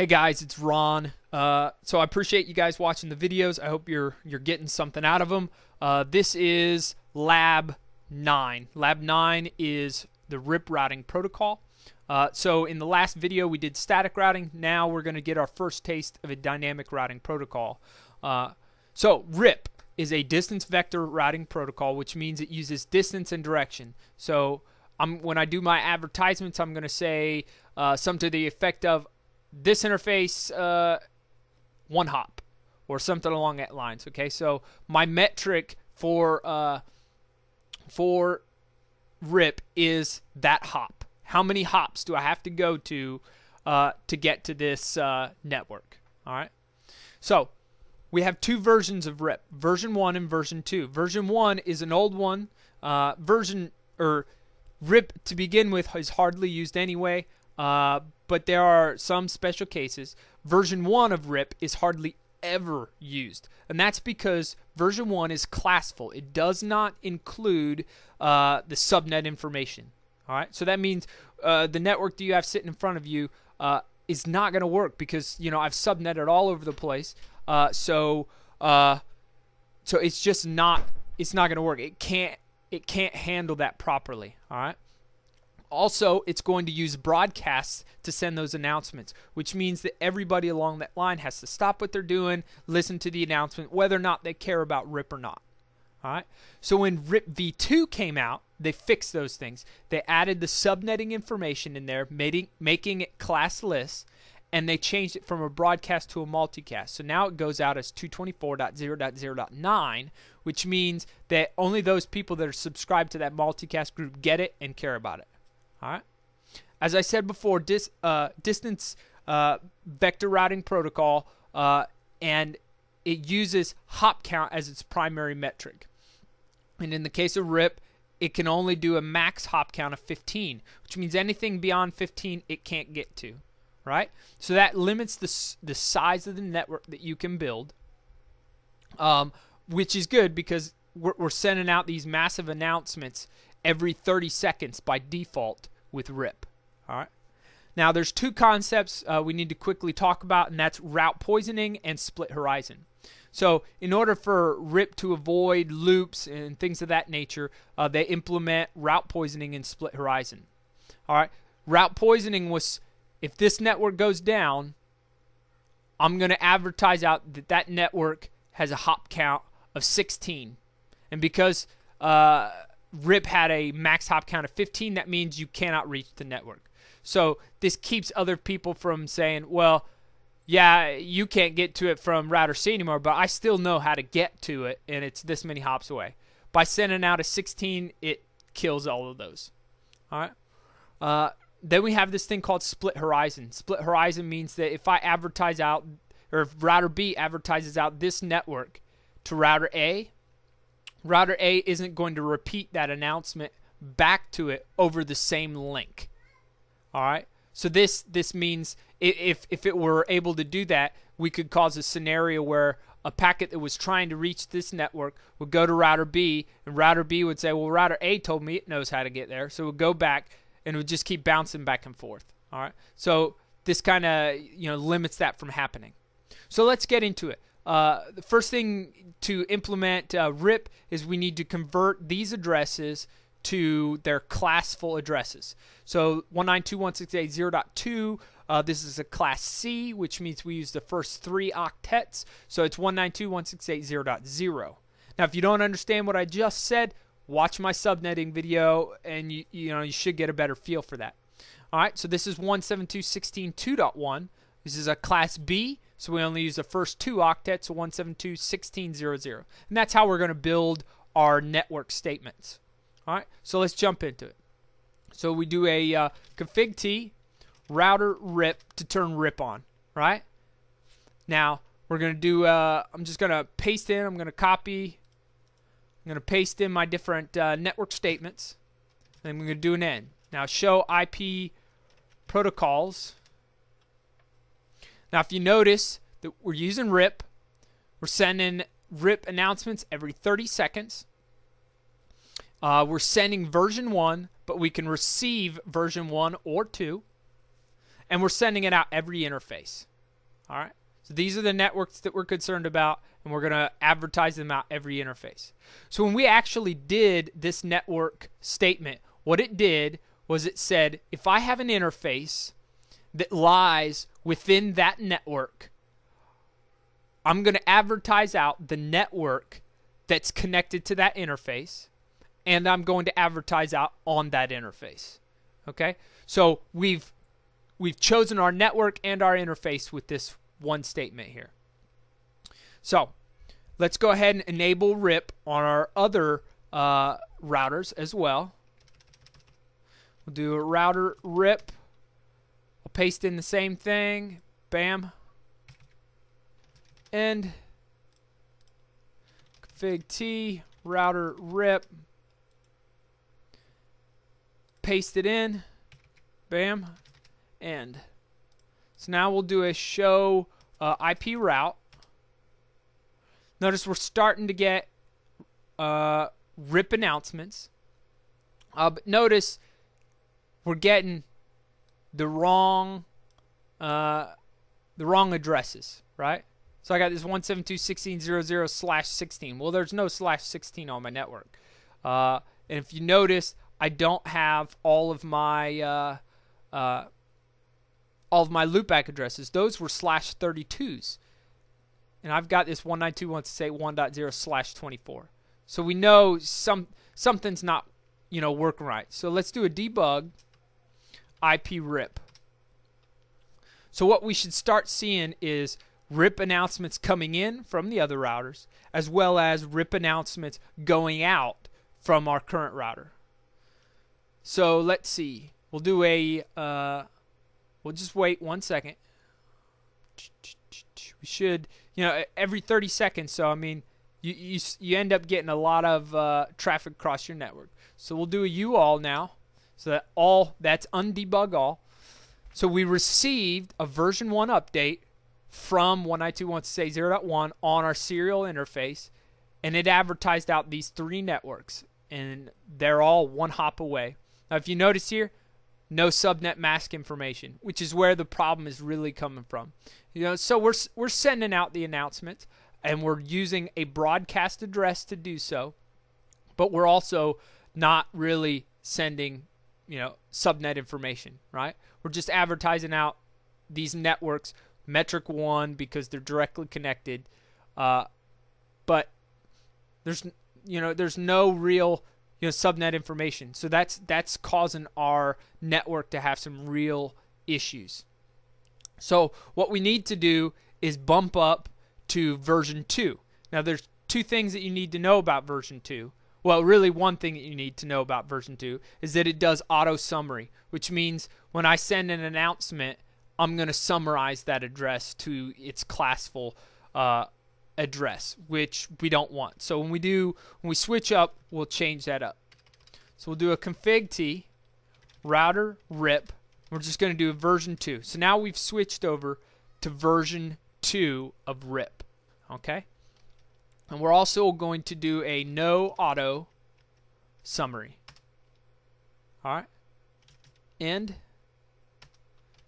Hey guys, it's Ron. Uh, so I appreciate you guys watching the videos. I hope you're you're getting something out of them. Uh, this is Lab 9. Lab 9 is the RIP routing protocol. Uh, so in the last video we did static routing. Now we're going to get our first taste of a dynamic routing protocol. Uh, so RIP is a distance vector routing protocol, which means it uses distance and direction. So I'm, when I do my advertisements, I'm going to say uh, something to the effect of this interface uh, one hop or something along that lines. Okay, so my metric for uh, for RIP is that hop. How many hops do I have to go to uh, to get to this uh, network? All right. So we have two versions of RIP: version one and version two. Version one is an old one. Uh, version or RIP to begin with is hardly used anyway. But there are some special cases. Version 1 of RIP is hardly ever used. And that's because version 1 is classful. It does not include uh, the subnet information. All right? So that means uh, the network that you have sitting in front of you uh, is not going to work because, you know, I've subnetted all over the place. Uh, so uh, so it's just not it's not going to work. It can't it can't handle that properly, all right? Also, it's going to use broadcasts to send those announcements, which means that everybody along that line has to stop what they're doing, listen to the announcement, whether or not they care about RIP or not. All right. So when RIP v2 came out, they fixed those things. They added the subnetting information in there, making making it classless, and they changed it from a broadcast to a multicast. So now it goes out as 224.0.0.9, which means that only those people that are subscribed to that multicast group get it and care about it. All right. As I said before, dis, uh, distance uh, vector routing protocol, uh, and it uses hop count as its primary metric. And in the case of RIP, it can only do a max hop count of 15, which means anything beyond 15 it can't get to, right? So that limits the the size of the network that you can build, um, which is good because we're, we're sending out these massive announcements every 30 seconds by default with RIP. All right. Now, there's two concepts uh, we need to quickly talk about, and that's route poisoning and split horizon. So, in order for RIP to avoid loops and things of that nature, uh, they implement route poisoning and split horizon. All right. Route poisoning was if this network goes down, I'm going to advertise out that that network has a hop count of 16. And because uh, RIP had a max hop count of 15. That means you cannot reach the network. So this keeps other people from saying, well, yeah, you can't get to it from router C anymore, but I still know how to get to it, and it's this many hops away. By sending out a 16, it kills all of those. All right. Uh, then we have this thing called split horizon. Split horizon means that if I advertise out, or if router B advertises out this network to router A, router A isn't going to repeat that announcement back to it over the same link. All right. So this this means if if it were able to do that, we could cause a scenario where a packet that was trying to reach this network would go to router B, and router B would say, "Well, router A told me it knows how to get there," so it would go back and it would just keep bouncing back and forth. All right. So this kind of you know limits that from happening. So let's get into it. Uh, the first thing to implement uh, RIP is we need to convert these addresses to their classful addresses. So 192.168.0.2, uh, this is a class C, which means we use the first three octets. So it's 192.168.0.0. Now, if you don't understand what I just said, watch my subnetting video, and you you know you should get a better feel for that. All right, so this is 172.16.2.1. This is a class B. So we only use the first two octets, so 172.16.0.0. And that's how we're going to build our network statements. All right, so let's jump into it. So we do a uh, config t router rip to turn rip on, right? Now we're going to do, uh, I'm just going to paste in, I'm going to copy, I'm going to paste in my different uh, network statements, and I'm going to do an end. Now show IP protocols now, if you notice that we're using RIP, we're sending RIP announcements every 30 seconds. Uh, we're sending version 1, but we can receive version 1 or 2. And we're sending it out every interface. All right. So these are the networks that we're concerned about, and we're going to advertise them out every interface. So when we actually did this network statement, what it did was it said if I have an interface that lies within that network, I'm going to advertise out the network that's connected to that interface, and I'm going to advertise out on that interface. Okay? So we've we've chosen our network and our interface with this one statement here. So let's go ahead and enable RIP on our other uh, routers as well. We'll do a router RIP. I'll paste in the same thing. Bam. End. Config T. Router RIP. Paste it in. Bam. End. So now we'll do a show uh, IP route. Notice we're starting to get uh, RIP announcements. Uh, but notice we're getting the wrong uh, the wrong addresses, right? So I got this 172.16.00 slash 16. Well, there's no slash 16 on my network. Uh, and if you notice, I don't have all of my uh, uh, all of my loopback addresses. Those were slash 32s. And I've got this 192.168.1.0 slash 24. So we know some something's not, you know, working right. So let's do a debug IP rip. So what we should start seeing is RIP announcements coming in from the other routers, as well as RIP announcements going out from our current router. So let's see. We'll do a uh, We'll just wait one second. We should, you know, every 30 seconds. So I mean, you you you end up getting a lot of uh, traffic across your network. So we'll do a you all now. So that all that's undebug all. So we received a version one update from 192.168.0.1 on our serial interface, and it advertised out these three networks, and they're all one hop away. Now, if you notice here, no subnet mask information, which is where the problem is really coming from. You know, so we're we're sending out the announcements and we're using a broadcast address to do so, but we're also not really sending, you know, subnet information, right? We're just advertising out these networks, metric one because they're directly connected, uh, but there's you know there's no real you know subnet information. So that's that's causing our network to have some real issues. So what we need to do is bump up to version 2. Now there's two things that you need to know about version 2. Well, really one thing that you need to know about version 2 is that it does auto summary, which means when I send an announcement, I'm going to summarize that address to its classful uh, address, which we don't want. So when we do, when we switch up, we'll change that up. So we'll do a config t, router rip. We're just going to do a version 2. So now we've switched over to version 2 of rip. Okay? And we're also going to do a no auto summary. All right? End.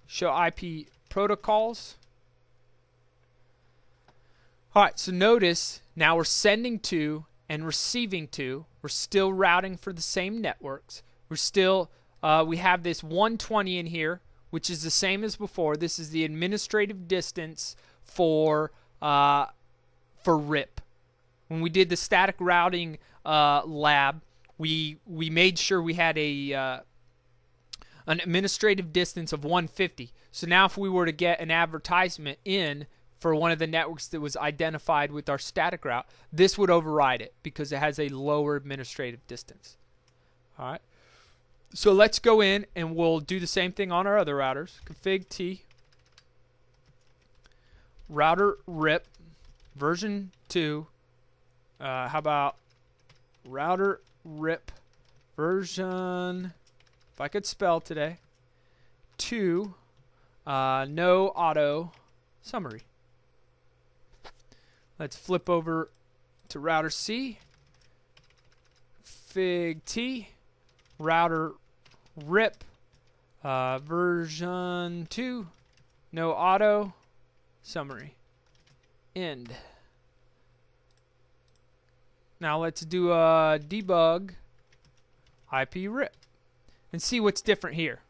Show IP protocols. All right, so notice now we're sending to and receiving to. We're still routing for the same networks. We're still, uh, we have this 120 in here, which is the same as before. This is the administrative distance for, uh, for RIP. When we did the static routing uh, lab, we, we made sure we had a, uh, an administrative distance of 150. So now if we were to get an advertisement in for one of the networks that was identified with our static route, this would override it because it has a lower administrative distance. All right. So let's go in and we'll do the same thing on our other routers. Config T router rip version 2. Uh, how about router rip version, if I could spell today, 2, uh, no auto summary. Let's flip over to router C, Fig T, router RIP, uh, version 2, no auto, summary. End. Now let's do a debug IP rip and see what's different here.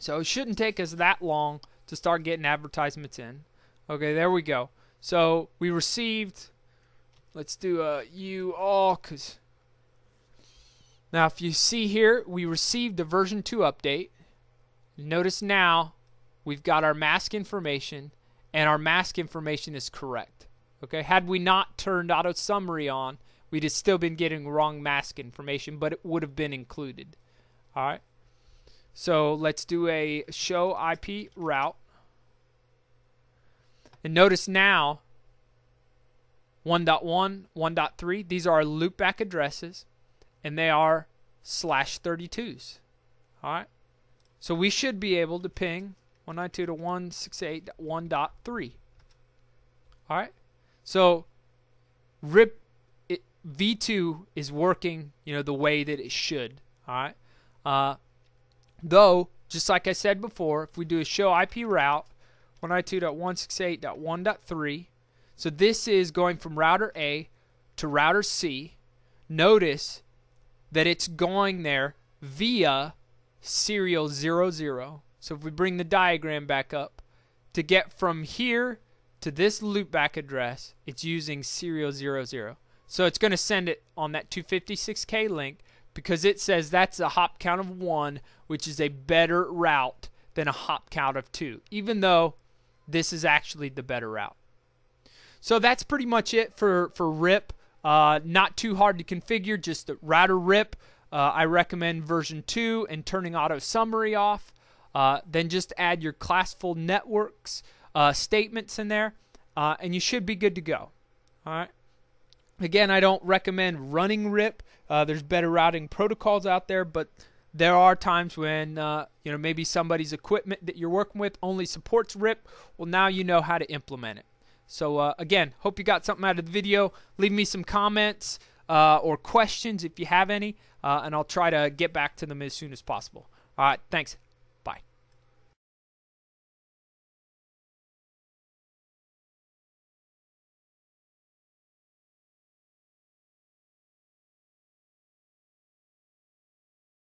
So it shouldn't take us that long to start getting advertisements in. Okay, there we go. So we received, let's do a you all, because now if you see here, we received a version 2 update. Notice now we've got our mask information and our mask information is correct. Okay, had we not turned auto summary on, we'd have still been getting wrong mask information, but it would have been included. All right. So let's do a show IP route. And notice now 1.1, 1.3, these are our loopback addresses, and they are slash 32s. All right. So we should be able to ping 192.168.1.3. All right. So RIP it, v2 is working, you know, the way that it should. All right. Uh, though, just like I said before, if we do a show IP route 192.168.1.3, so this is going from router A to router C. Notice that it's going there via serial 00. So if we bring the diagram back up, to get from here to this loopback address, it's using serial 00. So it's going to send it on that 256K link because it says that's a hop count of 1, which is a better route than a hop count of 2, even though this is actually the better route. So that's pretty much it for, for RIP. Uh, not too hard to configure, just the router RIP. Uh, I recommend version 2 and turning auto summary off. Uh, then just add your classful networks uh, statements in there, uh, and you should be good to go. All right. Again, I don't recommend running RIP. Uh, there's better routing protocols out there, but there are times when uh, you know maybe somebody's equipment that you're working with only supports RIP. Well, now you know how to implement it. So uh, again, hope you got something out of the video. Leave me some comments uh, or questions if you have any, uh, and I'll try to get back to them as soon as possible. All right, thanks.